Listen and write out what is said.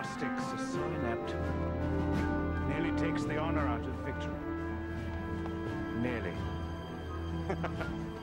rustics are so inept. Nearly takes the honor out of victory. Nearly.